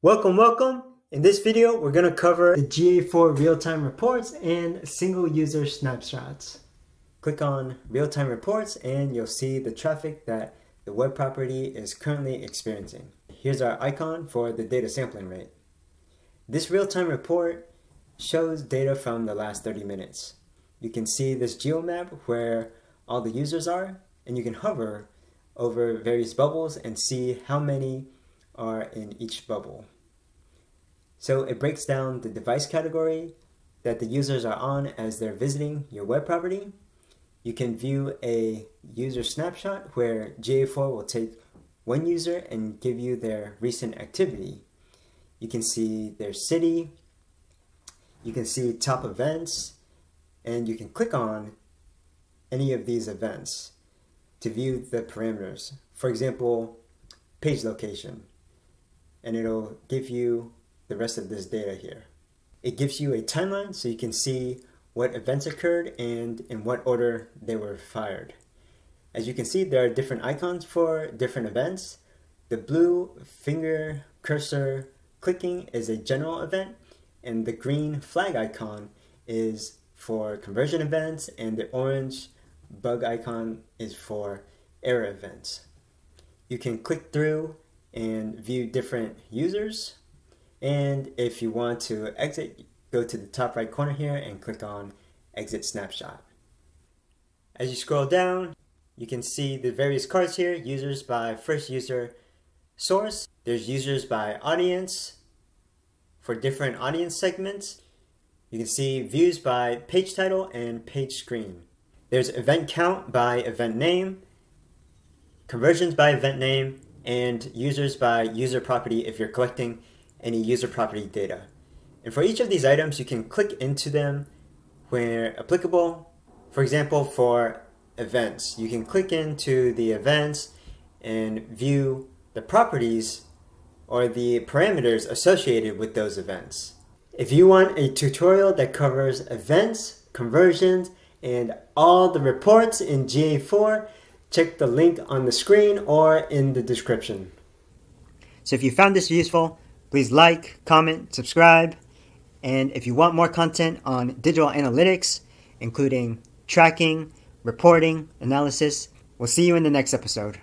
Welcome, welcome. In this video, we're going to cover the GA4 real-time reports and single user snapshots. Click on real-time reports and you'll see the traffic that the web property is currently experiencing. Here's our icon for the data sampling rate. This real-time report shows data from the last 30 minutes. You can see this geomap where all the users are and you can hover over various bubbles and see how many are in each bubble. So it breaks down the device category that the users are on as they're visiting your web property. You can view a user snapshot where GA4 will take one user and give you their recent activity. You can see their city, you can see top events, and you can click on any of these events to view the parameters. For example, page location and it'll give you the rest of this data here. It gives you a timeline so you can see what events occurred and in what order they were fired. As you can see, there are different icons for different events. The blue finger cursor clicking is a general event, and the green flag icon is for conversion events, and the orange bug icon is for error events. You can click through and view different users. And if you want to exit, go to the top right corner here and click on Exit Snapshot. As you scroll down, you can see the various cards here, users by first user source. There's users by audience for different audience segments. You can see views by page title and page screen. There's event count by event name, conversions by event name, and users by user property if you're collecting any user property data. And for each of these items, you can click into them where applicable. For example, for events, you can click into the events and view the properties or the parameters associated with those events. If you want a tutorial that covers events, conversions, and all the reports in GA4, check the link on the screen or in the description. So if you found this useful, please like, comment, subscribe, and if you want more content on digital analytics, including tracking, reporting, analysis, we'll see you in the next episode.